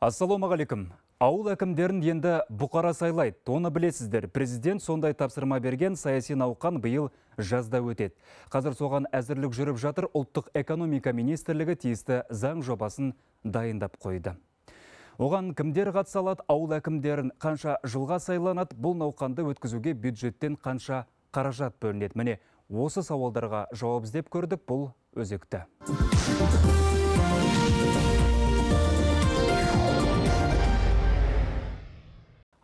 Ассалаумағалейкум. Ауыл әкімдерін енді бұқара сайлайды. Оны білесіздер. Президент сондай тапсырма берген саяси науқан биыл жазда өтеді. Қазір соған әзірлік жүріп жатыр. Ұлттық экономика министрлігі тиісті заң жобасын дайындап қойды. Оған кімдер қатыса алады, ауыл әкімдерін қанша жылға сайланады, бұл науқанды өткізуге бюджеттен қанша қаражат бөлінеді. Міне, осы сауалдарға жауап іздеп көрдік, бұл өзекті.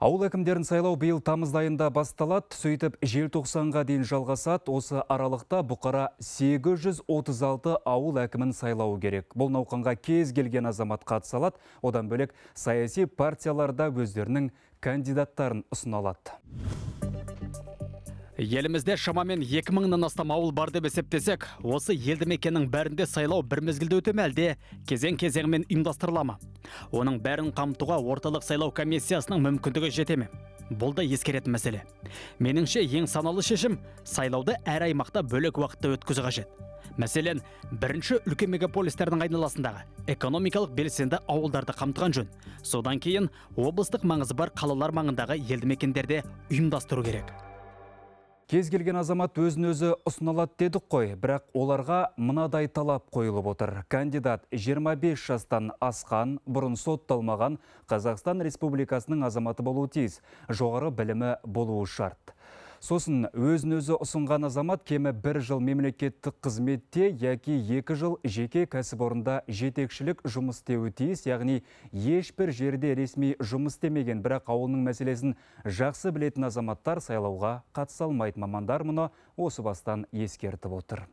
Ауыл әкімдерін сайлау биыл тамыз айында басталады, сөйтіп желтоқсанға дейін жалғасады. Осы аралықта бұқара 836 ауыл әкімін сайлауы керек. Бұл науқанға кез келген азамат қатыса. Одан бөлек саяси партияларда өздерінің кандидаттарын ұсына алады. Елімізде шамамен 2 мыңнан астам ауыл бар деп есептесек, осы елді мекеннің бәрінде сайлау бір мезгілде өте ме әлде кезең-кезеңімен ұйымдастырыла ма? Оның бәрін қамтуға орталық сайлау комиссиясының мүмкіндігі жете ме? Бұл да ескеретін мәселе. Меніңше ең саналы шешім сайлауды әр аймақта бөлек уақытта өткізу қажет. Мәселен, бірінші үлкен мегаполистердің айналасындағы экономикалық белсенді ауылдарды қамтыған жөн. Содан кейін облыстық маңызы бар қалалар маңындағы елді мекендерде ұйымдастыру керек. Кез келген азамат өзін өзі ұсыналады дедік қой, бірақ оларға мынадай талап қойылып отыр. Кандидат 25 жастан асқан, бұрын сотталмаған Қазақстан Республикасының азаматы болуы тиіс. Жоғары білімі болуы шарт. Сосын өзін өзі ұсынған азамат кемі бір жыл мемлекеттік қызметте яки екі жыл жеке кәсіпорында жетекшілік жұмыс істеуі тиіс, яғни ешбір жерде ресми жұмыс істемеген бірақ ауылының мәселесін жақсы білетін азаматтар сайлауға қатыса алмайды мамандар мұны осы бастан ескертіп отыр.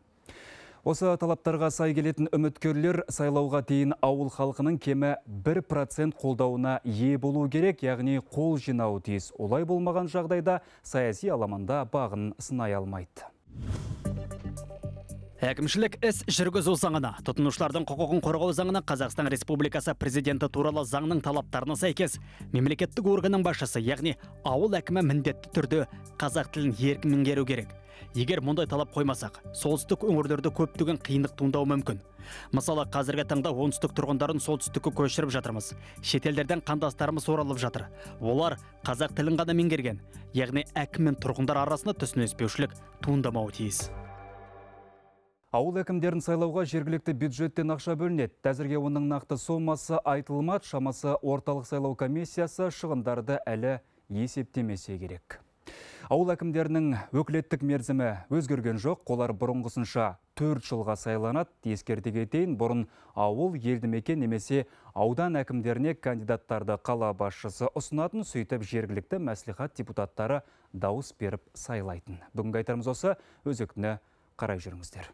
Осы талаптарға сай келетін үміткерлер сайлауға дейін ауыл халқының кемі 1% қолдауына ие болу керек, яғни қол жинауы тиіс. Олай болмаған жағдайда саяси аламанда бағын сынай алмайды. Әкімшілік іс жүргізу заңына, тұтынушылардың құқығын қорғау заңына Қазақстан Республикасы президенті туралы заңның талаптарына сәйкес, мемлекеттік органның басшысы, яғни ауыл әкімі міндетті түрде қазақ тілін еркін меңгеру керек. Егер мұндай талап қоймасақ, солтүстік өңірлерде көптеген қиындық туындауы мүмкін. Мысалы, қазіргі таңда оңтүстік тұрғындарын солтүстікке көшіріп жатырмыз. Шетелдерден қандастарымыз оралып жатыр. Олар қазақ тілін ғана меңгерген. Яғни әкім мен тұрғындар арасында түсініспеушілік туындамауы тиіс. Ауыл әкімдерін сайлауға жергілікті бюджеттен ақша бөлінеді. Әзірге оның нақты сомасы айтылмады, шамасы орталық сайлау комиссиясы шығындарды әлі есептемесе керек. Ауыл әкімдерінің өкілеттік мерзімі өзгерген жоқ, олар бұрынғысынша 4 жылға сайланады. Ескерте кетейін, бұрын ауыл, елді мекен немесе аудан әкімдеріне кандидаттарды қала басшысы ұсынатын, сөйтіп жергілікті мәслихат депутаттары дауыс беріп сайлайтын. Бүгінгі айтарымыз осы, өзектіні қарай жүріңіздер